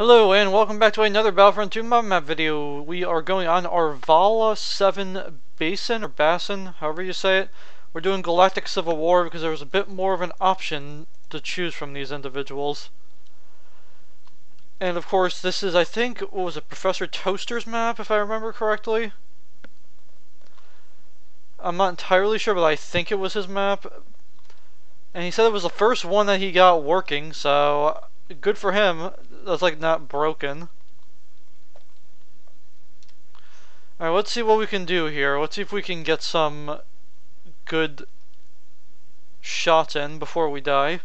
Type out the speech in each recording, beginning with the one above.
Hello and welcome back to another Battlefront 2 map map video. We are going on Arvala 7 Basin or Basin, however you say it. We're doing Galactic Civil War because there was a bit more of an option to choose from these individuals. And of course this is I think what was it Professor Toaster's map if I remember correctly. I'm not entirely sure but I think it was his map. And he said it was the first one that he got working so good for him that's like not broken. Alright, let's see what we can do here. Let's see if we can get some good shots in before we die.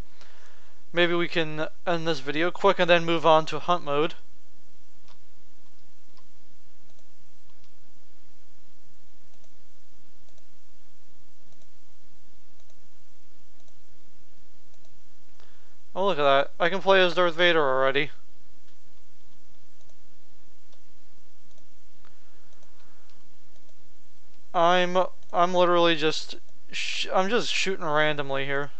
Maybe we can end this video quick and then move on to hunt mode. Oh look at that. I can play as Darth Vader already. I'm I'm literally just I'm just shooting randomly here.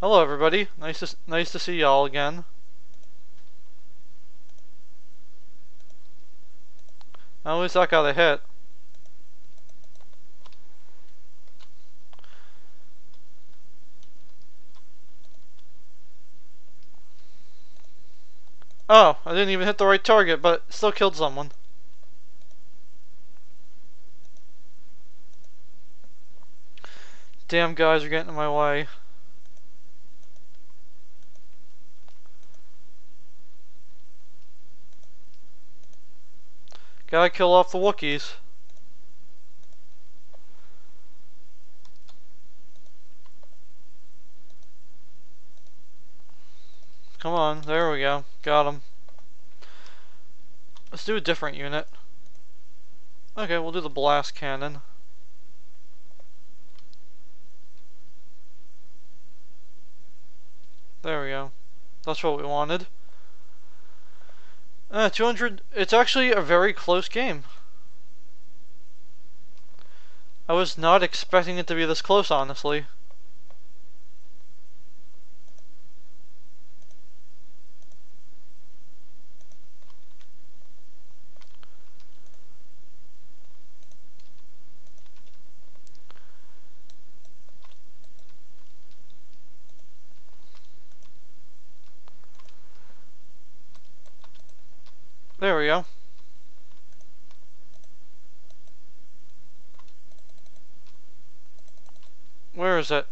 Hello everybody. Nice to nice to see y'all again. At least I got a hit. Oh, I didn't even hit the right target, but still killed someone. Damn guys are getting in my way. Gotta kill off the Wookiees. Come on, there we go. Got him. Let's do a different unit. Okay, we'll do the blast cannon. There we go. That's what we wanted. Uh, 200, it's actually a very close game. I was not expecting it to be this close, honestly. We go. Where is it?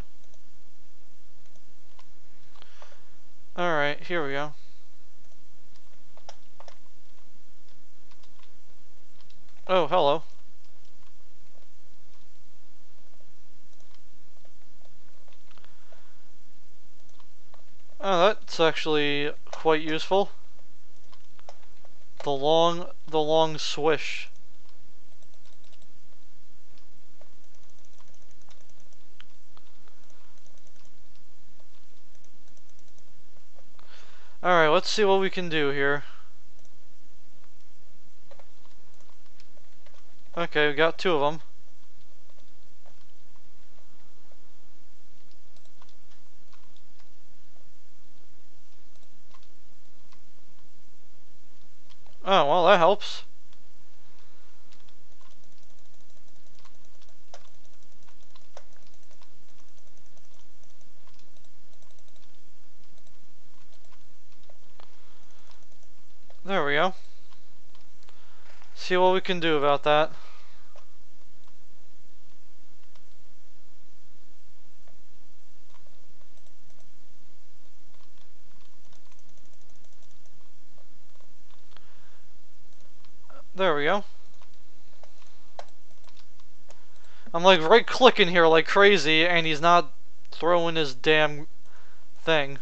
Alright, here we go. Oh, hello. Oh, that's actually quite useful. The long, the long swish. Alright, let's see what we can do here. Okay, we got two of them. Oh, well, that helps. There we go. See what we can do about that. There we go. I'm like right clicking here like crazy and he's not throwing his damn thing.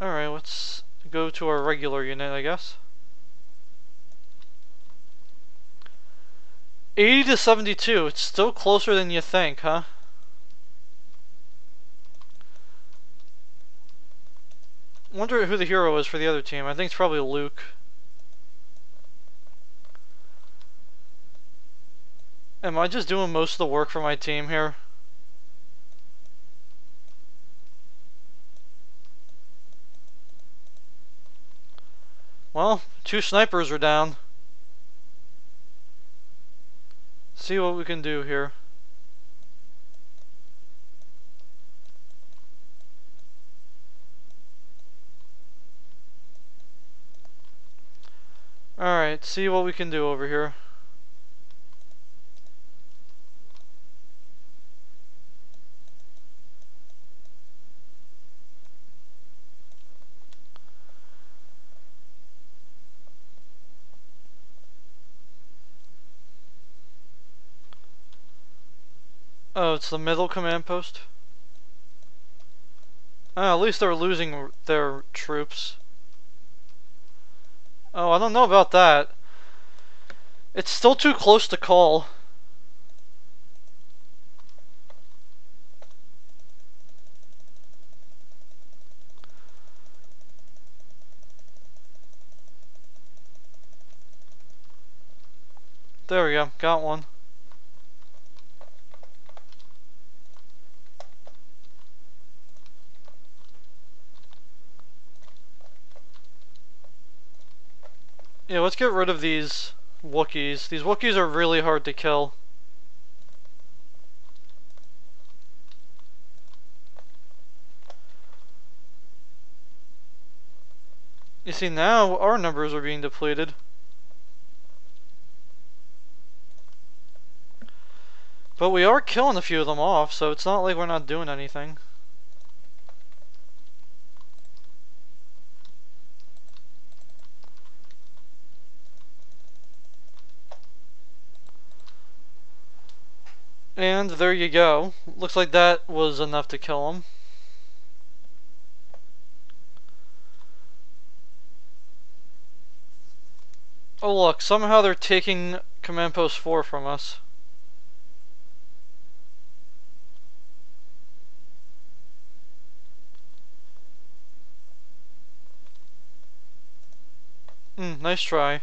Alright, let's go to our regular unit, I guess. 80 to 72, it's still closer than you think, huh? wonder who the hero is for the other team. I think it's probably Luke. Am I just doing most of the work for my team here? Well, two snipers are down. See what we can do here. Alright, see what we can do over here. Oh, it's the middle command post? Oh, at least they're losing their troops. Oh, I don't know about that. It's still too close to call. There we go, got one. Yeah, let's get rid of these Wookiees. These Wookiees are really hard to kill. You see, now our numbers are being depleted. But we are killing a few of them off, so it's not like we're not doing anything. And there you go. Looks like that was enough to kill him. Oh look, somehow they're taking Command Post 4 from us. Hmm, nice try.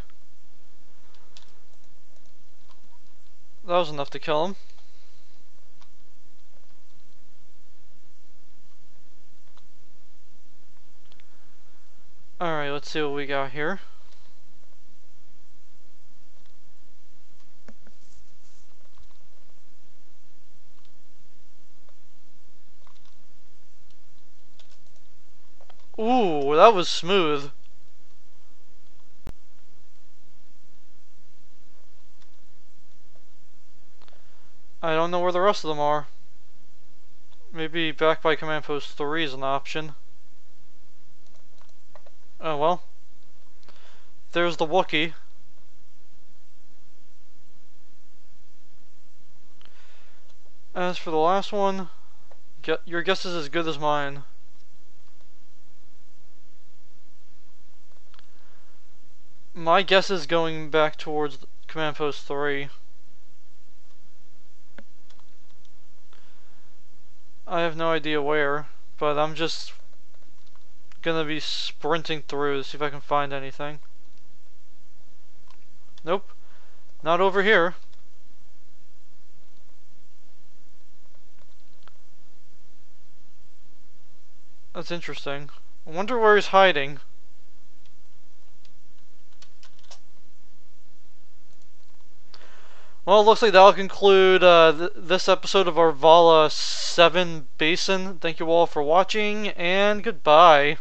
That was enough to kill him. Alright, let's see what we got here. Ooh, that was smooth. I don't know where the rest of them are. Maybe back by command post 3 is an option. Oh well. There's the Wookiee. As for the last one, your guess is as good as mine. My guess is going back towards Command Post 3. I have no idea where, but I'm just gonna be sprinting through to see if I can find anything. Nope. Not over here. That's interesting. I wonder where he's hiding. Well, it looks like that'll conclude uh, th this episode of Arvala 7 Basin. Thank you all for watching, and goodbye.